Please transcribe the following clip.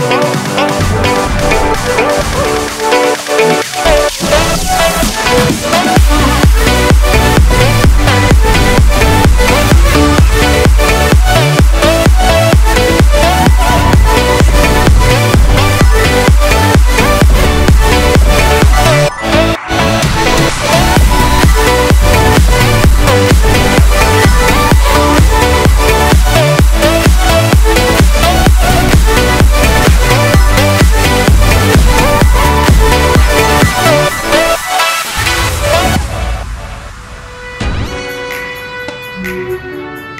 Oh. Bye.